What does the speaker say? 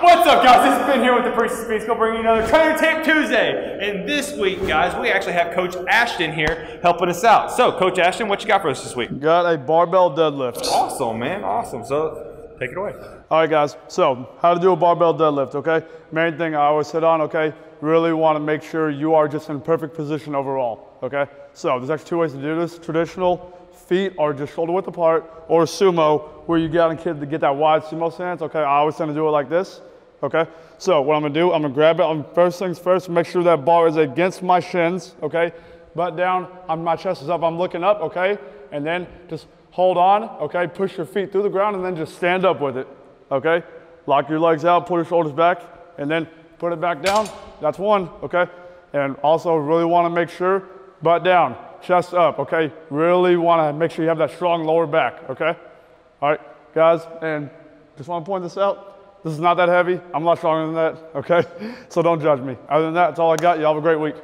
What's up, guys? It's Ben here with the Parisi Speed School, bringing you another Trainer Tip Tuesday. And this week, guys, we actually have Coach Ashton here helping us out. So, Coach Ashton, what you got for us this week? Got a barbell deadlift. Awesome, man. Awesome. So, take it away. All right, guys. So, how to do a barbell deadlift, okay? Main thing I always hit on, okay? Really want to make sure you are just in perfect position overall, okay? So, there's actually two ways to do this. Traditional feet are just shoulder width apart, or sumo, where you get a kid to get that wide sumo stance, okay? I always tend to do it like this, okay? So, what I'm to do, I'm to grab it. on first things first, make sure that bar is against my shins, okay? Butt down, I'm, my chest is up, I'm looking up, okay? And then just hold on, okay? Push your feet through the ground and then just stand up with it, okay? Lock your legs out, pull your shoulders back, and then put it back down. That's one, okay? And also really want to make sure butt down, chest up, okay? Really want to make sure you have that strong lower back, okay? All right, guys, and just want to point this out. This is not that heavy. I'm a lot stronger than that, okay? So don't judge me. Other than that, that's all I got. You all have a great week.